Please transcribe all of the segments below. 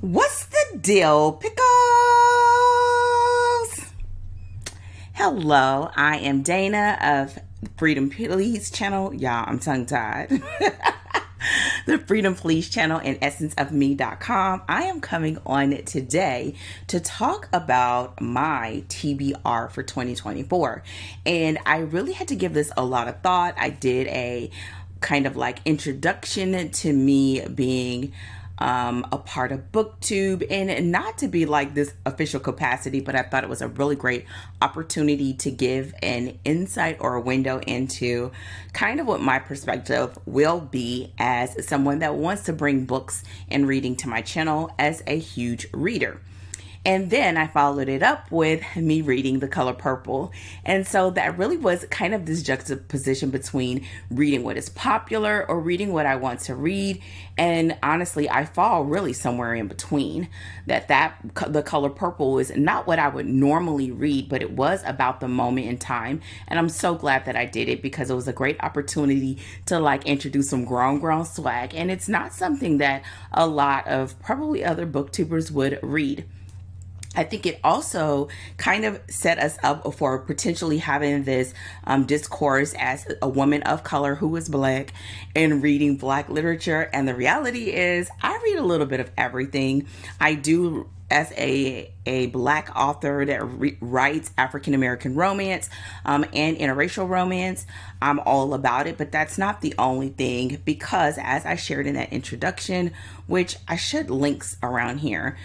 What's the deal, pickles? Hello, I am Dana of Freedom Please channel. Y'all, I'm tongue tied. the Freedom Please channel and essenceofme.com. I am coming on today to talk about my TBR for 2024. And I really had to give this a lot of thought. I did a kind of like introduction to me being um, a part of BookTube, and not to be like this official capacity, but I thought it was a really great opportunity to give an insight or a window into kind of what my perspective will be as someone that wants to bring books and reading to my channel as a huge reader. And then I followed it up with me reading The Color Purple. And so that really was kind of this juxtaposition between reading what is popular or reading what I want to read. And honestly, I fall really somewhere in between. That that The Color Purple is not what I would normally read, but it was about the moment in time. And I'm so glad that I did it because it was a great opportunity to like introduce some grown grown swag. And it's not something that a lot of probably other booktubers would read. I think it also kind of set us up for potentially having this um, discourse as a woman of color who is black and reading black literature. And the reality is, I read a little bit of everything. I do as a a black author that writes African American romance um, and interracial romance. I'm all about it, but that's not the only thing because, as I shared in that introduction, which I should links around here.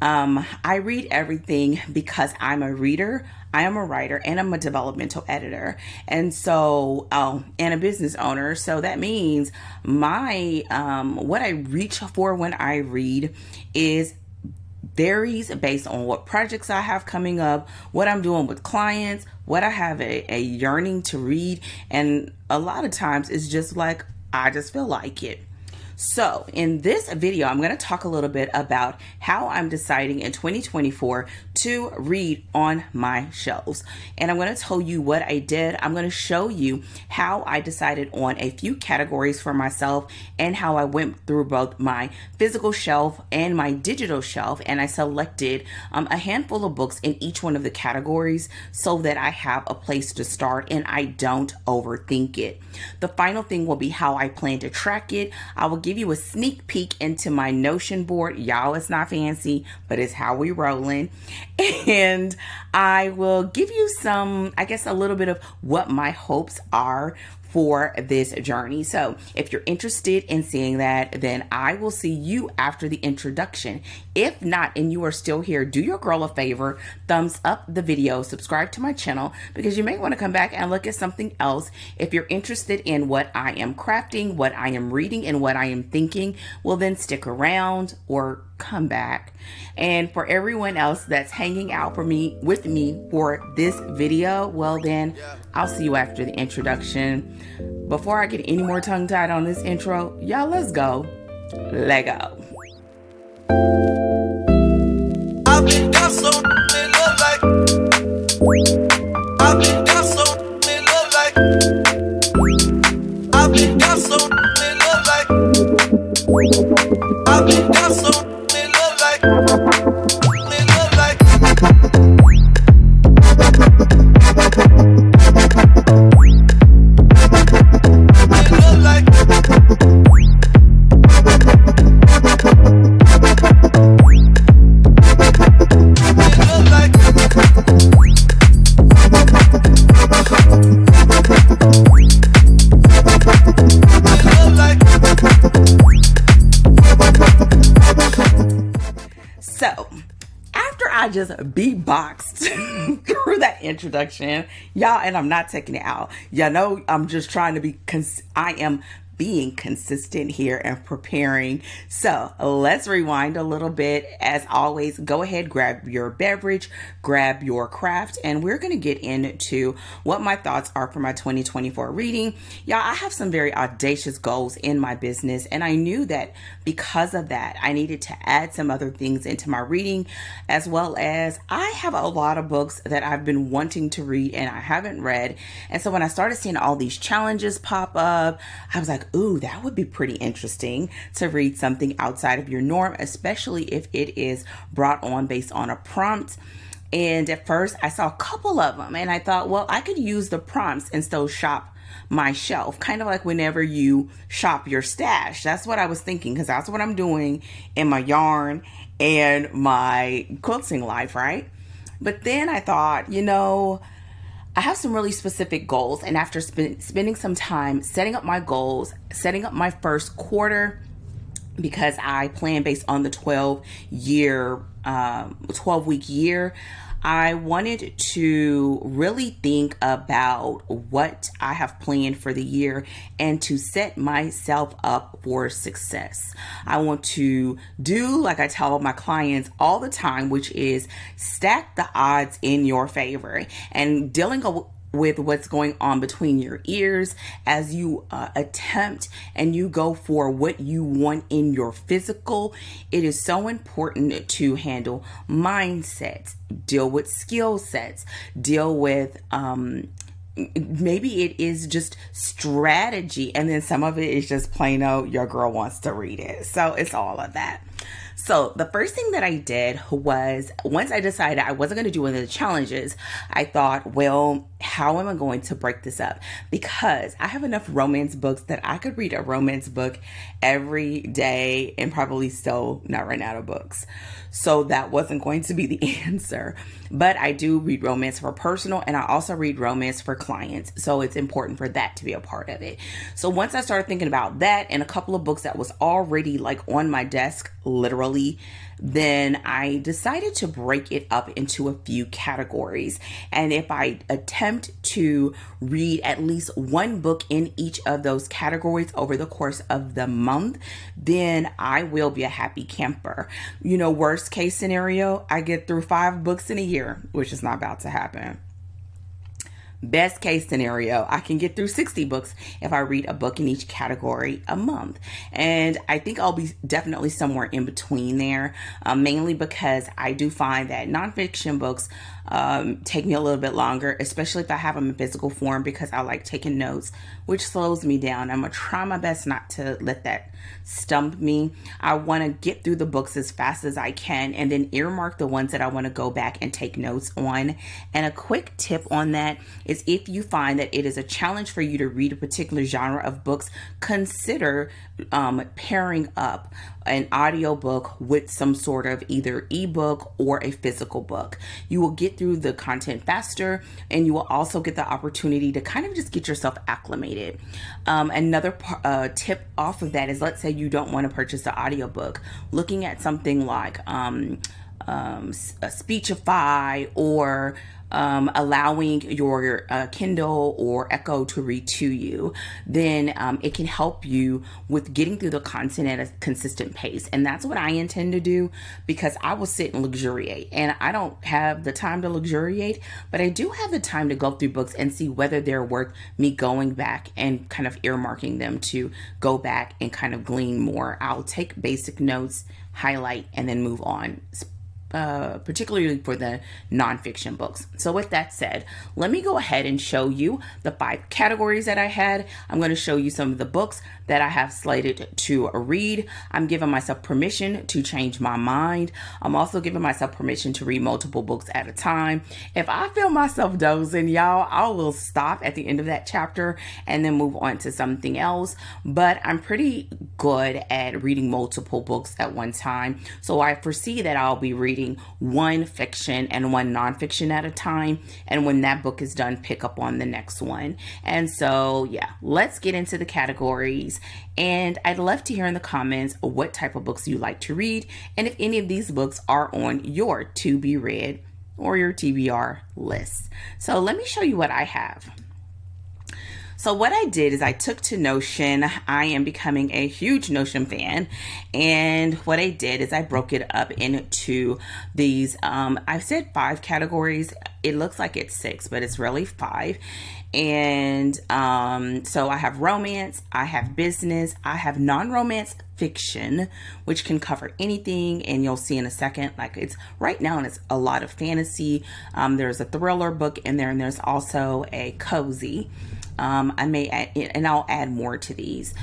Um, I read everything because I'm a reader, I am a writer, and I'm a developmental editor, and so oh, and a business owner. So that means my um, what I reach for when I read is varies based on what projects I have coming up, what I'm doing with clients, what I have a, a yearning to read, and a lot of times it's just like I just feel like it. So in this video, I'm going to talk a little bit about how I'm deciding in 2024 to read on my shelves. And I'm going to tell you what I did. I'm going to show you how I decided on a few categories for myself and how I went through both my physical shelf and my digital shelf. And I selected um, a handful of books in each one of the categories so that I have a place to start and I don't overthink it. The final thing will be how I plan to track it. I will give give you a sneak peek into my Notion board. Y'all, it's not fancy, but it's how we rolling. And I will give you some, I guess, a little bit of what my hopes are for this journey. So if you're interested in seeing that, then I will see you after the introduction. If not, and you are still here, do your girl a favor, thumbs up the video, subscribe to my channel because you may want to come back and look at something else. If you're interested in what I am crafting, what I am reading, and what I am thinking, well then stick around or come back. And for everyone else that's hanging out for me with me for this video, well then I'll see you after the introduction. Before I get any more tongue tied on this intro, y'all let's go. Let go. I've been down so Thank you. Beatboxed through that introduction, y'all, and I'm not taking it out. Y'all know I'm just trying to be, cons- I am being consistent here and preparing. So let's rewind a little bit. As always, go ahead, grab your beverage, grab your craft, and we're going to get into what my thoughts are for my 2024 reading. Y'all, I have some very audacious goals in my business, and I knew that because of that, I needed to add some other things into my reading, as well as I have a lot of books that I've been wanting to read and I haven't read. And so when I started seeing all these challenges pop up, I was like, ooh, that would be pretty interesting to read something outside of your norm, especially if it is brought on based on a prompt. And at first, I saw a couple of them, and I thought, well, I could use the prompts and still shop my shelf, kind of like whenever you shop your stash. That's what I was thinking because that's what I'm doing in my yarn and my quilting life, right? But then I thought, you know, I have some really specific goals, and after sp- spending some time setting up my goals, setting up my first quarter, because I plan based on the 12 year, um, 12 week year. I wanted to really think about what I have planned for the year and to set myself up for success. I want to do, like I tell my clients all the time, which is stack the odds in your favor and dealing with what's going on between your ears as you uh, attempt and you go for what you want in your physical. It is so important to handle mindsets, deal with skill sets, deal with, um, maybe it is just strategy and then some of it is just plain old your girl wants to read it so it's all of that so, the first thing that I did was once I decided I wasn't going to do one of the challenges, I thought, well, how am I going to break this up? Because I have enough romance books that I could read a romance book every day and probably still not run out of books. So, that wasn't going to be the answer. But I do read romance for personal and I also read romance for clients. So, it's important for that to be a part of it. So, once I started thinking about that and a couple of books that was already like on my desk, literally, then I decided to break it up into a few categories. And if I attempt to read at least one book in each of those categories over the course of the month, then I will be a happy camper. You know, worst case scenario, I get through five books in a year, which is not about to happen. Best case scenario, I can get through 60 books if I read a book in each category a month. And I think I'll be definitely somewhere in between there, um, mainly because I do find that nonfiction books um, take me a little bit longer, especially if I have them in physical form because I like taking notes, which slows me down. I'm gonna try my best not to let that stump me. I want to get through the books as fast as I can and then earmark the ones that I want to go back and take notes on. And a quick tip on that is if you find that it is a challenge for you to read a particular genre of books, consider um, pairing up an audiobook with some sort of either ebook or a physical book. You will get through the content faster and you will also get the opportunity to kind of just get yourself acclimated. Um, another uh, tip off of that is let's say you don't want to purchase the audiobook, looking at something like um, um, Speechify or um, allowing your uh, Kindle or Echo to read to you, then um, it can help you with getting through the content at a consistent pace. And that's what I intend to do because I will sit and luxuriate. And I don't have the time to luxuriate, but I do have the time to go through books and see whether they're worth me going back and kind of earmarking them to go back and kind of glean more. I'll take basic notes, highlight, and then move on uh, particularly for the nonfiction books. So, with that said, let me go ahead and show you the five categories that I had. I'm going to show you some of the books that I have slated to read. I'm giving myself permission to change my mind. I'm also giving myself permission to read multiple books at a time. If I feel myself dozing, y'all, I will stop at the end of that chapter and then move on to something else. But I'm pretty good at reading multiple books at one time. So, I foresee that I'll be reading reading one fiction and one nonfiction at a time. And when that book is done, pick up on the next one. And so, yeah, let's get into the categories. And I'd love to hear in the comments what type of books you like to read and if any of these books are on your to be read or your TBR list. So let me show you what I have. So what I did is I took to Notion. I am becoming a huge Notion fan. And what I did is I broke it up into these, um, I said five categories. It looks like it's six, but it's really five. And um, so I have romance, I have business, I have non romance fiction, which can cover anything. And you'll see in a second, like it's right now, and it's a lot of fantasy. Um, there's a thriller book in there, and there's also a cozy Um, I may add, and I'll add more to these.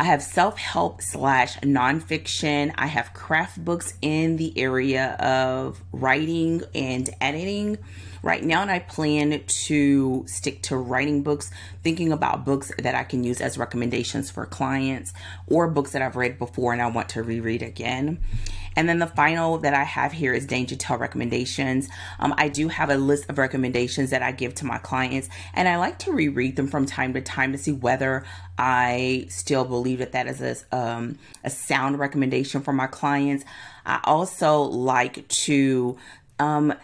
I have self help slash nonfiction. I have craft books in the area of writing and editing right now, and I plan to stick to writing books, thinking about books that I can use as recommendations for clients or books that I've read before and I want to reread again. And then the final that I have here is Danger Tale recommendations. Um, I do have a list of recommendations that I give to my clients, and I like to reread them from time to time to see whether I still believe that that is a, um, a sound recommendation for my clients. I also like to um,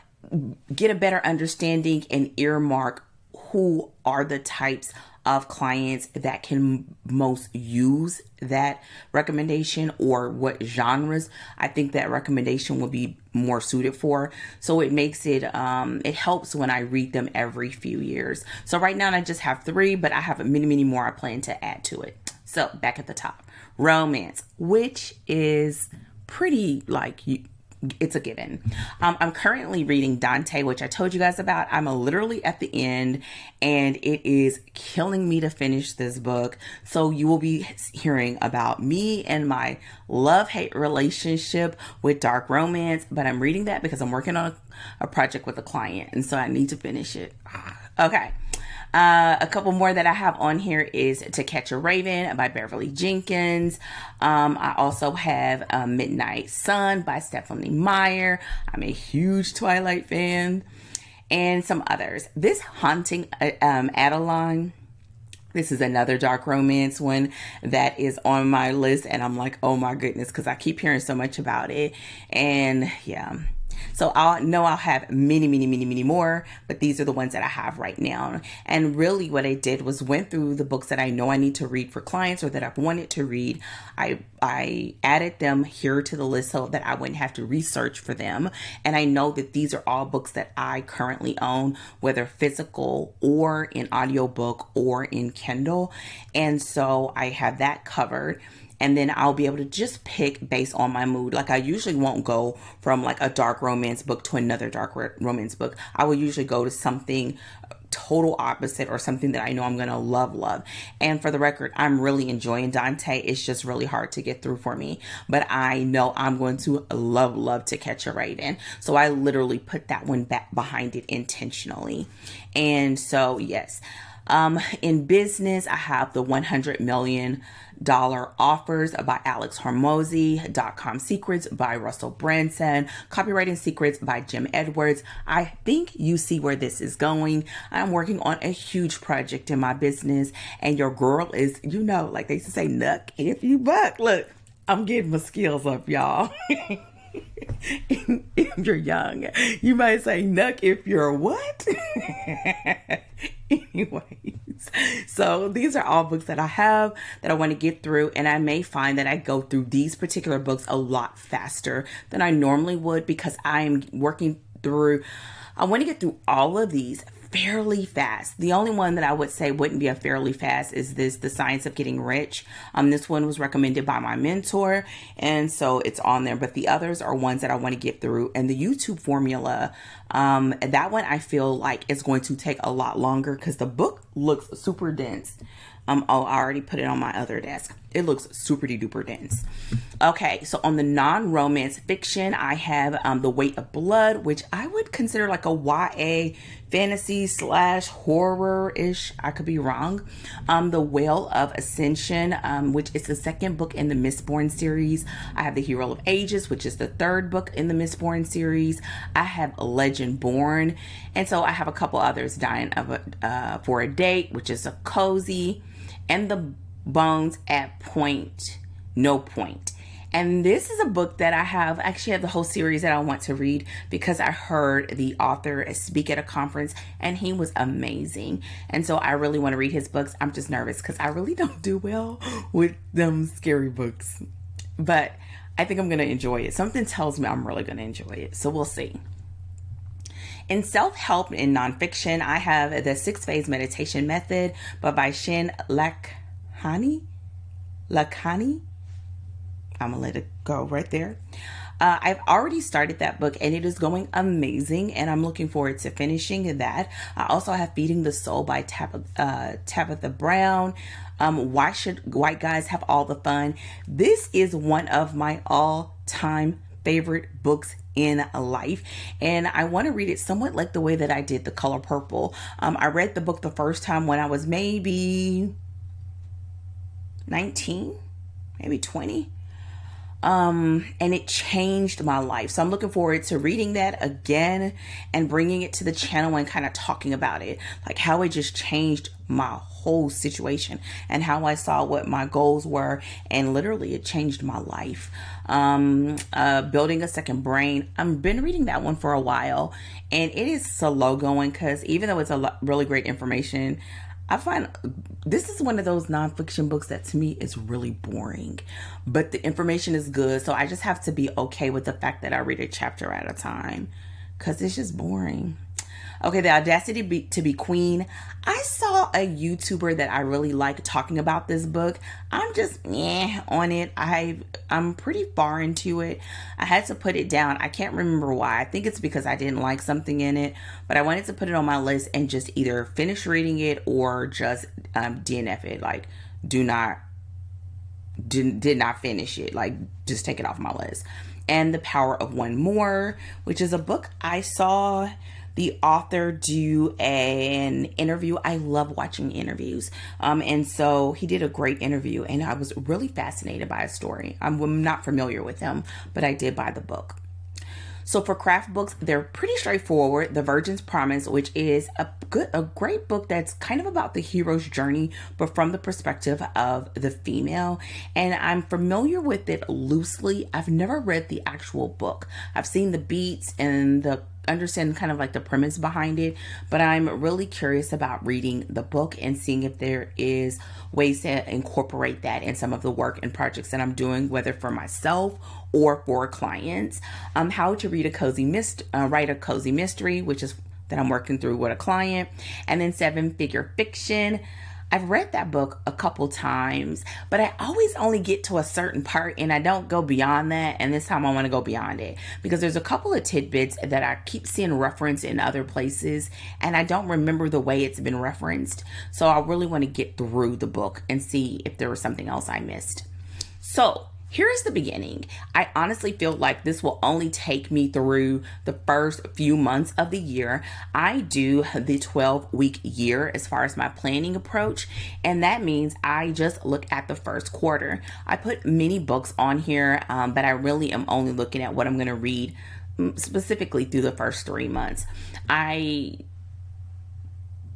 get a better understanding and earmark who are the types of clients that can most use that recommendation or what genres I think that recommendation will be more suited for. So it makes it, um, it helps when I read them every few years. So right now I just have three, but I have many, many more I plan to add to it. So back at the top, romance, which is pretty like you it's a given. Um, I'm currently reading Dante, which I told you guys about. I'm literally at the end, and it is killing me to finish this book. So you will be hearing about me and my love hate relationship with dark romance. But I'm reading that because I'm working on a, a project with a client, and so I need to finish it. Okay. Uh, a couple more that I have on here is To Catch a Raven by Beverly Jenkins. Um, I also have uh, Midnight Sun by Stephenie Meyer. I'm a huge Twilight fan. And some others. This Haunting uh, um, Adeline. This is another dark romance one that is on my list, and I'm like, oh my goodness, because I keep hearing so much about it. And yeah, so I'll know I'll have many, many, many, many more, but these are the ones that I have right now. And really what I did was went through the books that I know I need to read for clients or that I've wanted to read. I I added them here to the list so that I wouldn't have to research for them. And I know that these are all books that I currently own, whether physical or in audiobook or in Kindle. And so I have that covered and then I'll be able to just pick based on my mood. Like I usually won't go from like a dark romance book to another dark romance book. I will usually go to something total opposite or something that I know I'm going to love love. And for the record, I'm really enjoying Dante. It's just really hard to get through for me, but I know I'm going to love love to catch a raven. So I literally put that one back behind it intentionally. And so yes, um, in business, I have the 100 million dollar offers by Alex Hormozi, dot com secrets by Russell Brunson, copywriting secrets by Jim Edwards. I think you see where this is going. I'm working on a huge project in my business, and your girl is, you know, like they used to say, nuck if you buck. Look, I'm getting my skills up, y'all. if you're young. You might say nuck if you're what? Anyways, so these are all books that I have that I want to get through, and I may find that I go through these particular books a lot faster than I normally would because I am working through. I want to get through all of these fairly fast. The only one that I would say wouldn't be a fairly fast is this The Science of Getting Rich. Um this one was recommended by my mentor and so it's on there, but the others are ones that I want to get through and the YouTube formula um that one I feel like is going to take a lot longer cuz the book looks super dense. Um, oh, I already put it on my other desk. It looks super duper dense. Okay, so on the non-romance fiction, I have um, The Weight of Blood, which I would consider like a YA fantasy slash horror-ish. I could be wrong. Um, The Well of Ascension, um, which is the second book in the Mistborn series. I have The Hero of Ages, which is the third book in the Mistborn series. I have Legendborn, and so I have a couple others. Dying of a, uh, for a Date, which is a cozy and the bones at point, no point. And this is a book that I have actually have the whole series that I want to read because I heard the author speak at a conference and he was amazing. And so I really want to read his books. I'm just nervous because I really don't do well with them scary books. But I think I'm going to enjoy it. Something tells me I'm really going to enjoy it. So we'll see. In self help and nonfiction, I have the six phase meditation method, but by Shin Lakhiani. Lakhiani. I'm gonna let it go right there. Uh, I've already started that book and it is going amazing, and I'm looking forward to finishing that. I also have Feeding the Soul by Tab- uh, Tabitha Brown. Um, why should white guys have all the fun? This is one of my all time favorite books in life and i want to read it somewhat like the way that i did the color purple um, i read the book the first time when i was maybe 19 maybe 20 um and it changed my life. So i'm looking forward to reading that again and bringing it to the channel and kind of talking about it. Like how it just changed my whole situation and how i saw what my goals were. And literally it changed my life. Um uh building a second brain. I've been reading that one for a while. And it is slow going because even though it's a lo- really great information I find this is one of those nonfiction books that to me is really boring, but the information is good. So I just have to be okay with the fact that I read a chapter at a time because it's just boring. Okay, the audacity be, to be queen. I saw a YouTuber that I really like talking about this book. I'm just eh on it. I I'm pretty far into it. I had to put it down. I can't remember why. I think it's because I didn't like something in it, but I wanted to put it on my list and just either finish reading it or just um, DNF it. Like, do not did, did not finish it. Like, just take it off my list. And The Power of One More, which is a book I saw the author do an interview. I love watching interviews. Um, and so he did a great interview, and I was really fascinated by his story. I'm not familiar with him, but I did buy the book. So for craft books, they're pretty straightforward. The Virgin's Promise, which is a good, a great book that's kind of about the hero's journey, but from the perspective of the female. And I'm familiar with it loosely. I've never read the actual book. I've seen the beats and the understand kind of like the premise behind it, but I'm really curious about reading the book and seeing if there is ways to incorporate that in some of the work and projects that I'm doing, whether for myself or for clients. Um, how to read a cozy mist, uh, write a cozy mystery, which is that I'm working through with a client, and then seven figure fiction. I've read that book a couple times, but I always only get to a certain part and I don't go beyond that. And this time I want to go beyond it because there's a couple of tidbits that I keep seeing referenced in other places and I don't remember the way it's been referenced. So I really want to get through the book and see if there was something else I missed. So, Here's the beginning. I honestly feel like this will only take me through the first few months of the year. I do the 12 week year as far as my planning approach, and that means I just look at the first quarter. I put many books on here, um, but I really am only looking at what I'm going to read mm, specifically through the first three months. I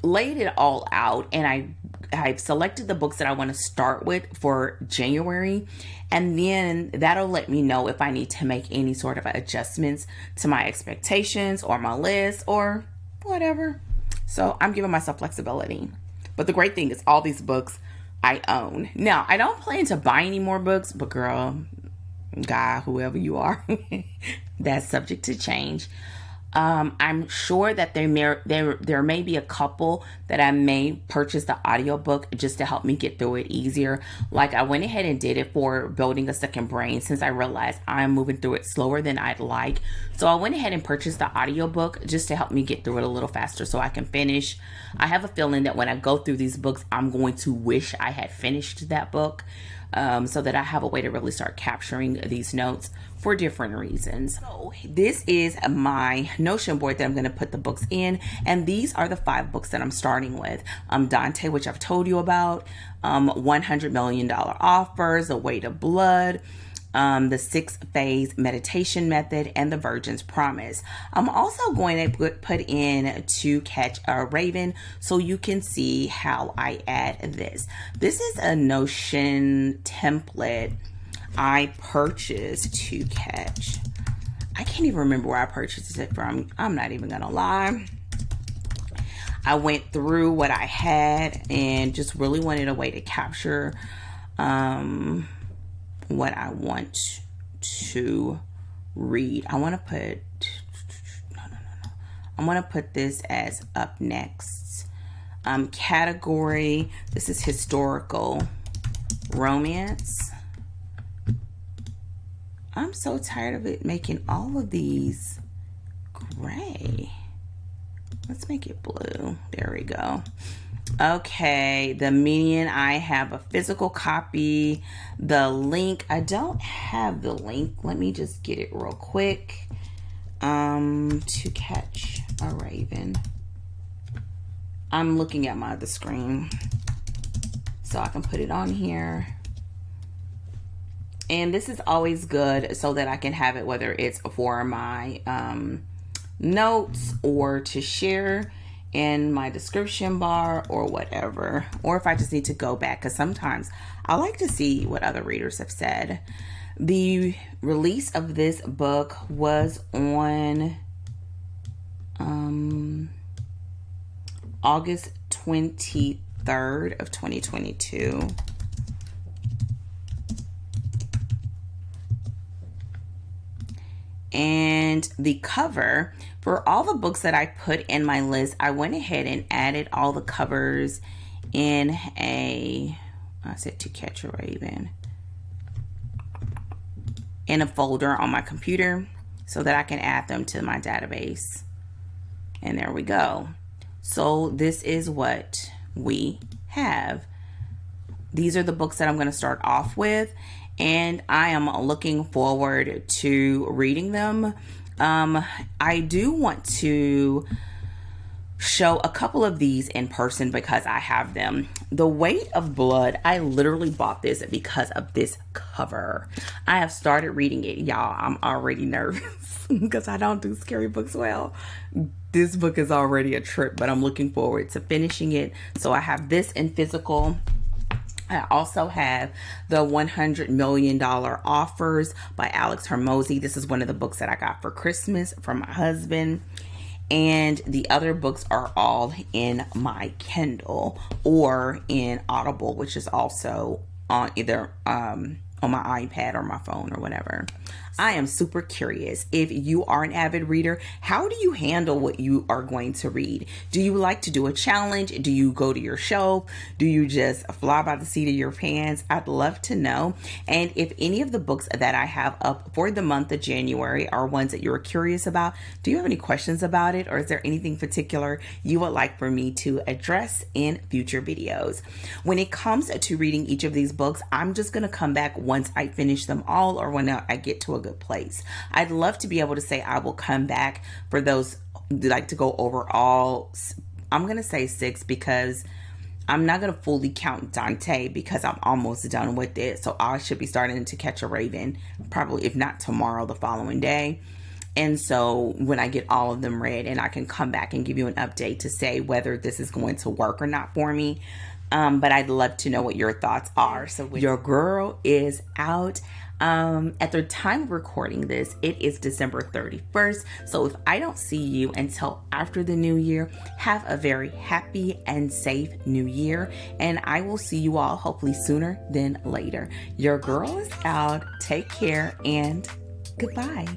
laid it all out and I I've selected the books that I want to start with for January and then that'll let me know if I need to make any sort of adjustments to my expectations or my list or whatever. So I'm giving myself flexibility. But the great thing is all these books I own. Now, I don't plan to buy any more books, but girl, guy, whoever you are, that's subject to change. Um, I'm sure that there may there there may be a couple that I may purchase the audiobook just to help me get through it easier. Like I went ahead and did it for building a second brain since I realized I'm moving through it slower than I'd like. So I went ahead and purchased the audiobook just to help me get through it a little faster so I can finish. I have a feeling that when I go through these books, I'm going to wish I had finished that book um, so that I have a way to really start capturing these notes for different reasons. So this is my Notion board that I'm going to put the books in, and these are the five books that I'm starting with. Um, Dante, which I've told you about, um, 100 million dollar offers, A Weight of Blood. Um, the six phase meditation method and the Virgin's Promise. I'm also going to put, put in to catch a raven so you can see how I add this. This is a Notion template I purchased to catch. I can't even remember where I purchased it from. I'm not even gonna lie. I went through what I had and just really wanted a way to capture um, what I want to read. I want to put no, no, no, no. I want to put this as up next. Um, category. This is historical romance I'm so tired of it making all of these gray. Let's make it blue. There we go. Okay, the Minion, I have a physical copy. The link, I don't have the link. Let me just get it real quick. Um, to catch a raven. I'm looking at my other screen so I can put it on here. And this is always good so that I can have it whether it's for my um, notes or to share in my description bar or whatever. Or if I just need to go back because sometimes I like to see what other readers have said. The release of this book was on um, August 23rd of 2022. And the cover for all the books that I put in my list, I went ahead and added all the covers in a, I said to catch a raven, in a folder on my computer so that I can add them to my database. And there we go. So this is what we have. These are the books that I'm going to start off with and I am looking forward to reading them. Um, I do want to show a couple of these in person because I have them. The Weight of Blood, I literally bought this because of this cover. I have started reading it, y'all. I'm already nervous because I don't do scary books well. This book is already a trip, but I'm looking forward to finishing it. So I have this in physical I also have the $100 million offers by Alex Hormozi. This is one of the books that I got for Christmas from my husband. And the other books are all in my Kindle or in Audible, which is also on either um, on my iPad or my phone or whatever. I am super curious if you are an avid reader, how do you handle what you are going to read? Do you like to do a challenge? Do you go to your shelf? Do you just fly by the seat of your pants? I'd love to know. And if any of the books that I have up for the month of January are ones that you're curious about, do you have any questions about it or is there anything particular you would like for me to address in future videos? When it comes to reading each of these books, I'm just going to come back once I finish them all or when I get to a good place. I'd love to be able to say I will come back for those like to go over all I'm going to say 6 because I'm not going to fully count Dante because I'm almost done with it. So I should be starting to catch a raven probably if not tomorrow the following day. And so when I get all of them read and I can come back and give you an update to say whether this is going to work or not for me. Um, but I'd love to know what your thoughts are. So your girl is out. Um, at the time of recording this, it is December 31st. So if I don't see you until after the new year, have a very happy and safe new year. And I will see you all hopefully sooner than later. Your girl is out. Take care and goodbye.